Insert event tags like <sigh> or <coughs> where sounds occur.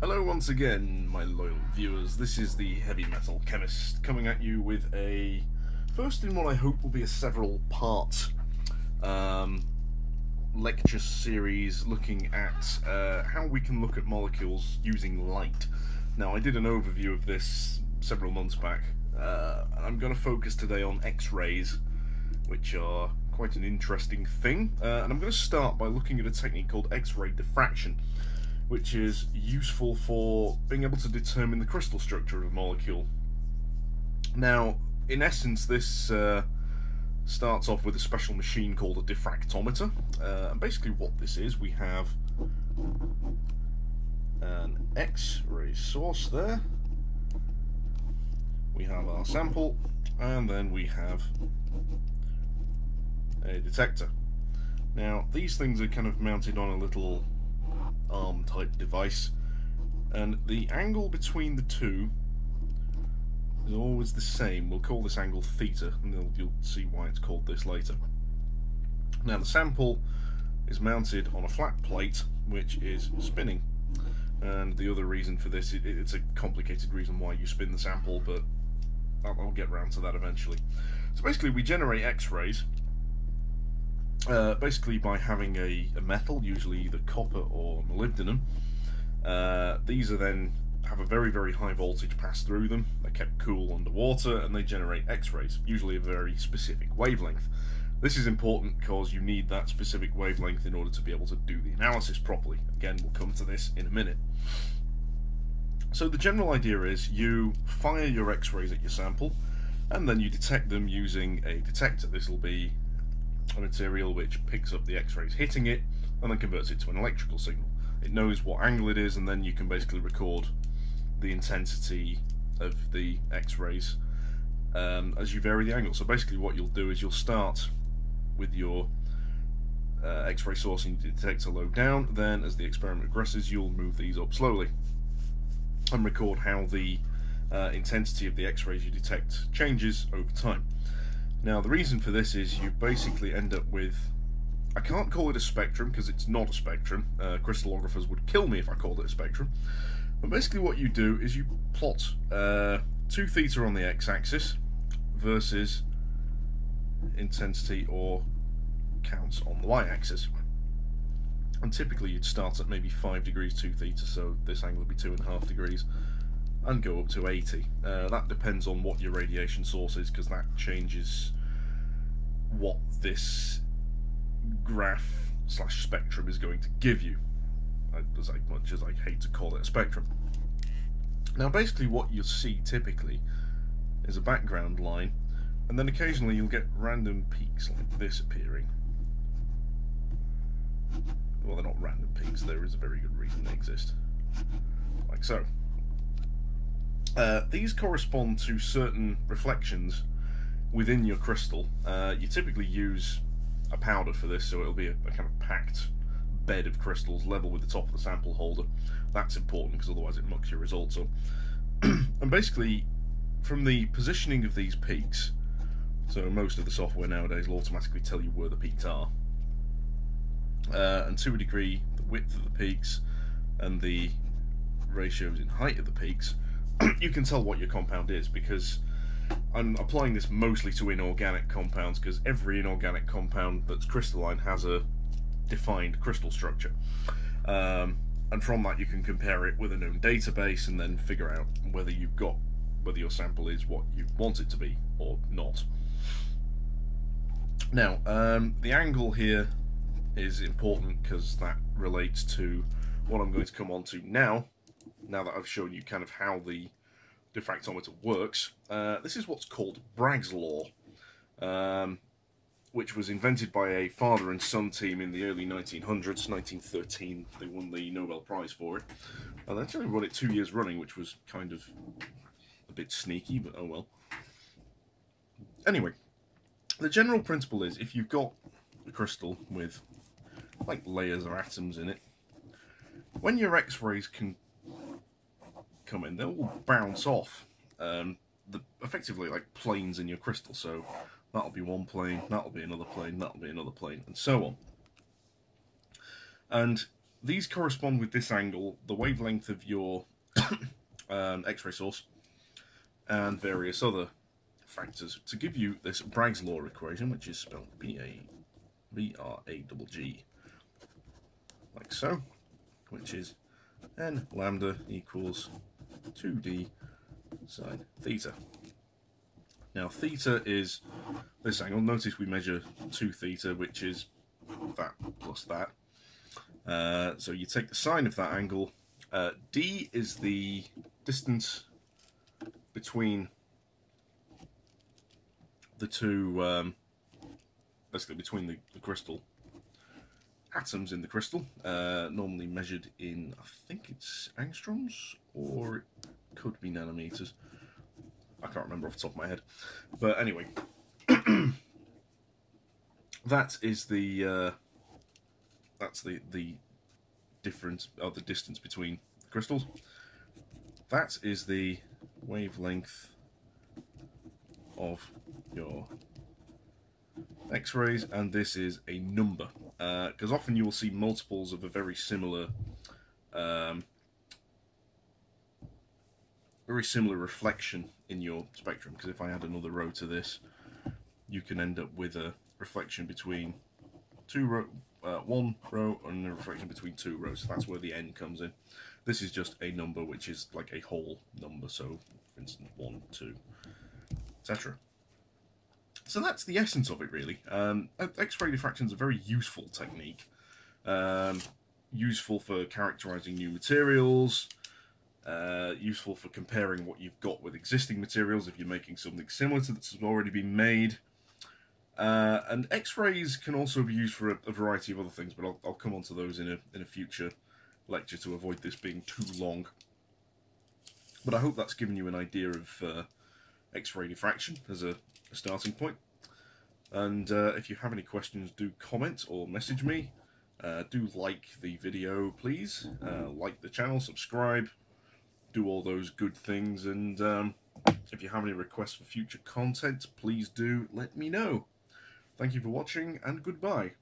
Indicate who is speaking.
Speaker 1: Hello once again, my loyal viewers. This is the Heavy Metal Chemist coming at you with a first in what I hope will be a several part um, lecture series looking at uh, how we can look at molecules using light. Now, I did an overview of this several months back. Uh, I'm going to focus today on X-rays, which are quite an interesting thing. Uh, and I'm going to start by looking at a technique called X-ray diffraction which is useful for being able to determine the crystal structure of a molecule. Now, in essence, this uh, starts off with a special machine called a diffractometer. Uh, and basically what this is, we have an X-ray source there. We have our sample, and then we have a detector. Now, these things are kind of mounted on a little arm type device and the angle between the two is always the same. We'll call this angle theta and you'll see why it's called this later. Now the sample is mounted on a flat plate which is spinning and the other reason for this, it, it's a complicated reason why you spin the sample but I'll, I'll get around to that eventually. So basically we generate x-rays uh, basically by having a, a, metal, usually either copper or molybdenum. Uh, these are then have a very very high voltage pass through them. They're kept cool underwater and they generate X-rays, usually a very specific wavelength. This is important because you need that specific wavelength in order to be able to do the analysis properly. Again, we'll come to this in a minute. So the general idea is you fire your X-rays at your sample and then you detect them using a detector. This will be material which picks up the X-rays hitting it and then converts it to an electrical signal. It knows what angle it is and then you can basically record the intensity of the X-rays um, as you vary the angle. So basically what you'll do is you'll start with your uh, X-ray source and detector low down, then as the experiment progresses you'll move these up slowly and record how the uh, intensity of the X-rays you detect changes over time. Now the reason for this is you basically end up with I can't call it a spectrum because it's not a spectrum. Uh, crystallographers would kill me if I called it a spectrum. But basically what you do is you plot uh, 2 theta on the x-axis versus intensity or counts on the y-axis. And typically you'd start at maybe 5 degrees 2 theta, so this angle would be 2.5 degrees and go up to 80. Uh, that depends on what your radiation source is because that changes what this graph slash spectrum is going to give you, as much as I hate to call it a spectrum. Now basically what you'll see typically is a background line and then occasionally you'll get random peaks like this appearing. Well, they're not random peaks, there is a very good reason they exist. Like so. Uh, these correspond to certain reflections within your crystal. Uh, you typically use a powder for this, so it'll be a, a, kind of packed bed of crystals level with the top of the sample holder. That's important because otherwise it mucks your results up. <clears throat> and basically, from the positioning of these peaks, so most of the software nowadays will automatically tell you where the peaks are. Uh, and to a degree, the width of the peaks and the ratios in height of the peaks you can tell what your compound is because I'm applying this mostly to inorganic compounds because every inorganic compound that's crystalline has a defined crystal structure. Um, and from that you can compare it with a known database and then figure out whether you've got whether your sample is what you want it to be or not. Now, um, the angle here is important because that relates to what I'm going to come on to now, now that I've shown you kind of how the diffractometer works, uh, this is what's called Bragg's law, um, which was invented by a father and son team in the early 1900s. 1913, they won the Nobel Prize for it. And they actually won it two years running, which was kind of a bit sneaky, but oh well. Anyway, the general principle is if you've got a crystal with like layers or atoms in it, when your X-rays can come in, they'll all bounce off um, the effectively like planes in your crystal. So that'll be one plane, that'll be another plane, that'll be another plane, and so on. And these correspond with this angle, the wavelength of your <coughs> um, X-ray source, and various other factors to give you this Bragg's law equation, which is spelled B-A B-R-A-G-G, like so, which is n lambda equals 2d sine theta. Now theta is this angle. Notice we measure 2 theta, which is that plus that. Uh, so you take the sine of that angle. Uh, d is the distance between the two, um, basically between the, the, crystal atoms in the crystal, uh, normally measured in, I think it's angstroms, or it could be nanometers. I can't remember off the top of my head. But anyway, <clears throat> that is the uh, that's the the difference of the distance between the crystals. That is the wavelength of your X-rays, and this is a number because uh, often you will see multiples of a very similar um, very similar reflection in your spectrum because if I add another row to this you can end up with a reflection between two row, uh, one row and a reflection between two rows. So that's where the n comes in. This is just a number which is like a whole number. So for instance, one, two, etc. So that's the essence of it really. Um, X-ray diffraction is a very useful technique. Um, useful for characterizing new materials, uh, useful for comparing what you've got with existing materials if you're making something similar to that's already been made. Uh, and X-rays can also be used for a, a, variety of other things, but I'll, I'll come on to those in a, in a future lecture to avoid this being too long. But I hope that's given you an idea of uh, X-ray diffraction as a, a, starting point. And uh, if you have any questions, do comment or message me. Uh, do like the video, please. Like the channel, subscribe do all those good things. And um, if you have any requests for future content, please do let me know. Thank you for watching, and goodbye.